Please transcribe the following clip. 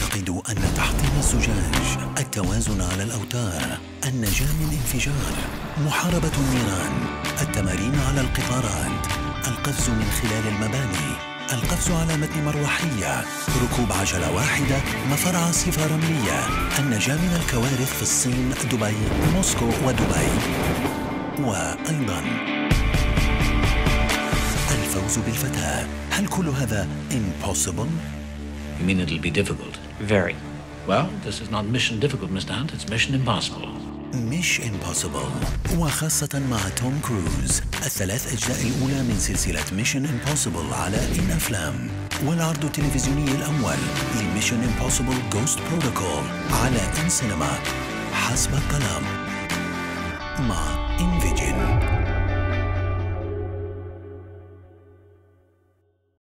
تعتقد أن تحطيم الزجاج التوازن على الأوتار النجاة من انفجار محاربة النيران التمارين على القطارات القفز من خلال المباني القفز على متن مروحية ركوب عجلة واحدة مفر عاصفة رملية النجاة من الكوارث في الصين دبي موسكو ودبي وأيضا الفوز بالفتاة هل كل هذا impossible؟ You mean it'll be difficult? Very. Well, this is not mission difficult, Mr. Hunt. It's mission impossible. Mission impossible وخاصة مع توم كروز الثلاث أجزاء الأولى من سلسلة Mission Impossible على إن أفلام والعرض التلفزيوني الأول ل Mission Impossible Ghost Protocol على إن سينما حسب القلم مع